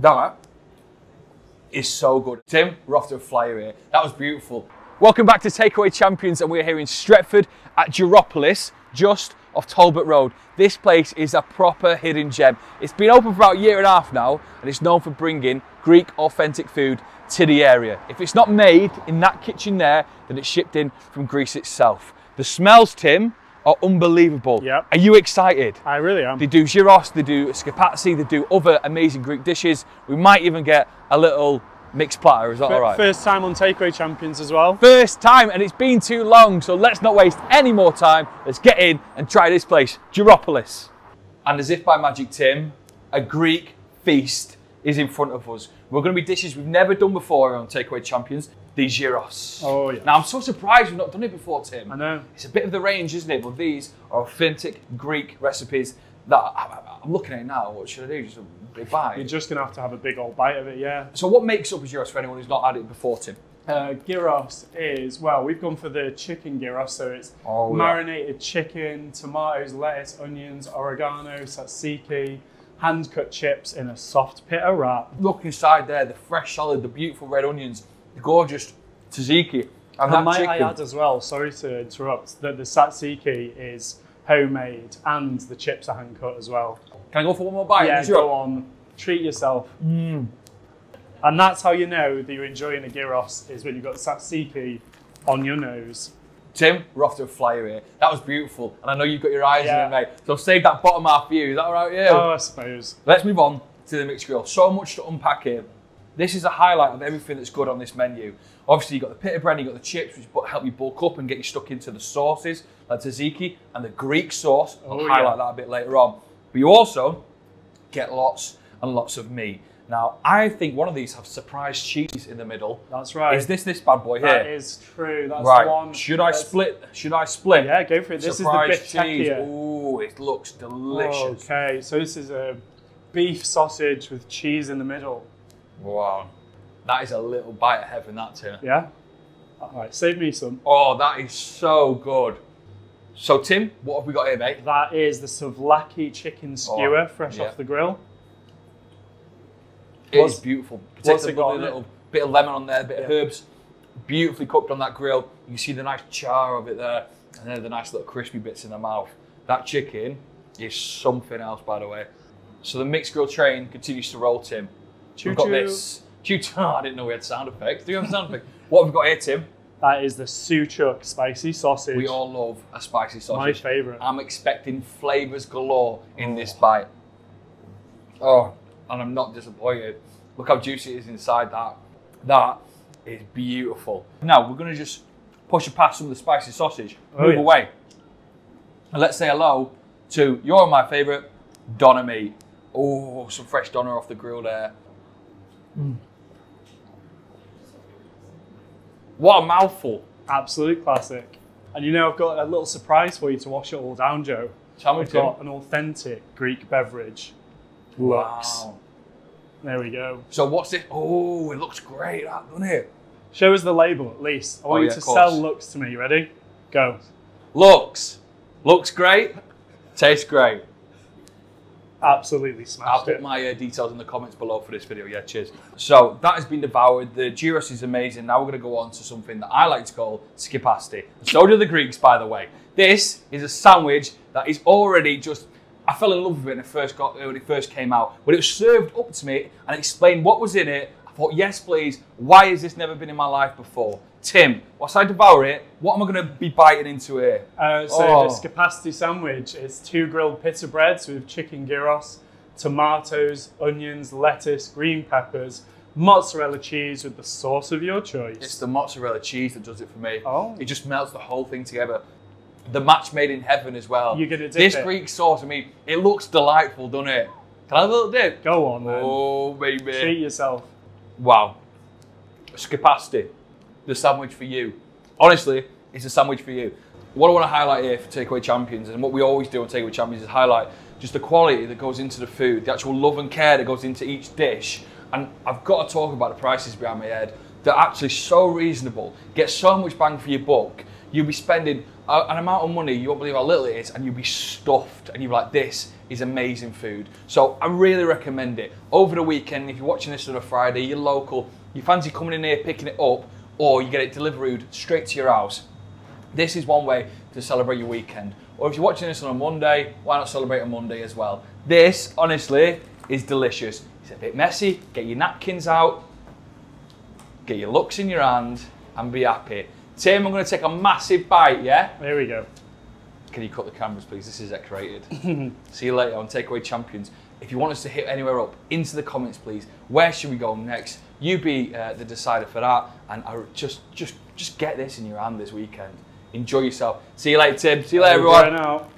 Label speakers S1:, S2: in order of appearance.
S1: That is so good. Tim, we're off to a flyer here. That was beautiful. Welcome back to Takeaway Champions, and we're here in Stretford at Gyropolis, just off Talbot Road. This place is a proper hidden gem. It's been open for about a year and a half now, and it's known for bringing Greek authentic food to the area. If it's not made in that kitchen there, then it's shipped in from Greece itself. The smells, Tim, are unbelievable.
S2: Yep.
S1: Are you excited?
S2: I really am.
S1: They do gyros, they do skepasti, they do other amazing Greek dishes. We might even get a little mixed platter. Is that all right?
S2: First time on Takeaway Champions as well.
S1: First time, and it's been too long, so let's not waste any more time. Let's get in and try this place, Gyropolis. And as if by magic, Tim, a Greek feast is in front of us. We're going to be dishes we've never done before on Takeaway Champions, the gyros.
S2: Oh, yeah.
S1: Now, I'm so surprised we've not done it before, Tim.
S2: I know.
S1: It's a bit of the range, isn't it? But these are authentic Greek recipes that I, am looking at it now. What should I do? Just a big bite?
S2: You're just going to have to have a big old bite of it, yeah.
S1: So, what makes up a gyros for anyone who's not had it before, Tim?
S2: Uh, gyros is, well, we've gone for the chicken gyros, so it's
S1: Oh, yeah.
S2: marinated chicken, tomatoes, lettuce, onions, oregano, tzatziki, hand cut chips in a soft pita wrap.
S1: Look inside there, the fresh salad, the beautiful red onions, the gorgeous tzatziki, and
S2: And
S1: that
S2: might
S1: chicken.
S2: I add as well, sorry to interrupt, that the tzatziki is homemade and the chips are hand cut as well.
S1: Can I go for one more bite?
S2: yeah,
S1: Sure.
S2: go on, treat yourself.
S1: Mm.
S2: And that's how you know that you're enjoying a gyros is when you've got tzatziki on your nose.
S1: Tim, we're off to a flyer here. That was beautiful, and I know you've got your eyes
S2: Yeah.
S1: in it, mate. So save that bottom half for you. Is that all right with you?
S2: Oh, I suppose.
S1: Let's move on to the mixed grill. So much to unpack here. This is a highlight of everything that's good on this menu. Obviously, you've got the pita bread, you've got the chips, which help you bulk up and get you stuck into the sauces, like tzatziki and the Greek sauce. I'll
S2: Oh,
S1: highlight
S2: yeah.
S1: that a bit later on. But you also get lots and lots of meat. Now, I think one of these have surprise cheese in the middle.
S2: That's right.
S1: Is this this bad boy
S2: That
S1: here?
S2: is true. That's
S1: right.
S2: one.
S1: Should I split? Should I split?
S2: Yeah, go for it. This
S1: surprise
S2: is the
S1: cheese.
S2: biftekia.
S1: Ooh, it looks delicious.
S2: Okay, so this is a beef sausage with cheese in the middle.
S1: Wow. That is a little bite of heaven, that Tim.
S2: Yeah. All right, save me some.
S1: Oh, that is so good. So, Tim, what have we got here, mate?
S2: That is the souvlaki chicken skewer,
S1: Oh,
S2: fresh
S1: yeah.
S2: off the grill.
S1: It
S2: What's-
S1: is beautiful.
S2: particularly
S1: Takes a
S2: it got
S1: lovely
S2: on it?
S1: little bit of lemon on there, a bit of herbs. Beautifully cooked on that grill. You see the nice char of it there, and then the nice little crispy bits in the mouth. That chicken is something else, by the way. So the mixed grill train continues to roll, Tim. We've got
S2: Choo-choo.
S1: this. Choo choo. I didn't know we had sound effects. Do you have a sound effect? What have we got here, Tim?
S2: That is the suchuk spicy sausage.
S1: We all love a spicy sausage.
S2: My favourite.
S1: I'm expecting flavours galore in this bite. Oh, and I'm not disappointed. Look how juicy it is inside that. That is beautiful. Now we're gonna just push past some of the spicy sausage,
S2: Oh,
S1: move
S2: yeah.
S1: away, and let's say hello to your my favourite doner meat. Oh, some fresh doner off the grill there. Mm. What a mouthful!
S2: Absolute classic. And you know, I've got a little surprise for you to wash it all down, Joe.
S1: Tell me,
S2: I've got an authentic Greek beverage. Loux.
S1: Wow.
S2: There we go.
S1: So what's it? Oh, it looks great, that doesn't it?
S2: Show us the label at least. I want
S1: Oh,
S2: you
S1: yeah,
S2: to sell looks to me. Ready? Go.
S1: Looks, looks great, tastes great.
S2: Absolutely smashed I'll
S1: put
S2: it.
S1: my uh, details in the comments below for this video. Yeah, cheers. So that has been devoured. The gyros is amazing. Now we're going to go on to something that I like to call skepasti. So do the Greeks, by the way. This is a sandwich that is already just. I fell in love with it when it first got when it first came out. When it was served up to me and explained what was in it, I thought, yes, please. Why has this never been in my life before? Tim, whilst I devour it, what am I going to be biting into here?
S2: Uh, so
S1: Oh.
S2: the skepasti sandwich is two grilled pita breads with chicken gyros, tomatoes, onions, lettuce, green peppers, mozzarella cheese with the sauce of your choice.
S1: It's the mozzarella cheese that does it for me.
S2: Oh.
S1: It just melts the whole thing together. The match made in heaven as well.
S2: You're gonna dip
S1: This
S2: it?
S1: Greek sauce, I mean, it looks delightful, doesn't it? Can I have a little dip?
S2: Go on then.
S1: Oh, baby.
S2: Treat yourself.
S1: Wow. Skepasti, the sandwich for you. Honestly, it's a sandwich for you. What I want to highlight here for Takeaway Champions, and what we always do on Takeaway Champions, is highlight just the quality that goes into the food, the actual love and care that goes into each dish. And I've got to talk about the prices behind my head. They're actually so reasonable. Get so much bang for your buck. You'll be spending an amount of money you won't believe how little it is, and you'll be stuffed, and you'll be like, "This is amazing food." So I really recommend it over the weekend. If you're watching this on a Friday, you're local, you fancy coming in here picking it up, or you get it delivered straight to your house. This is one way to celebrate your weekend. Or if you're watching this on a Monday, why not celebrate a Monday as well? This, honestly, is delicious. It's a bit messy. Get your napkins out, get your looks in your hand, and be happy. Tim, I'm going to take a massive bite, yeah?
S2: There we go.
S1: Can you cut the cameras, please? This is X-rated. See you later on Takeaway Champions. If you want us to hit anywhere up, into the comments, please. Where should we go next? You be uh, the decider for that, and I just, just, just get this in your hand this weekend. Enjoy yourself. See you later, Tim. See you later, everyone.
S2: Over and out.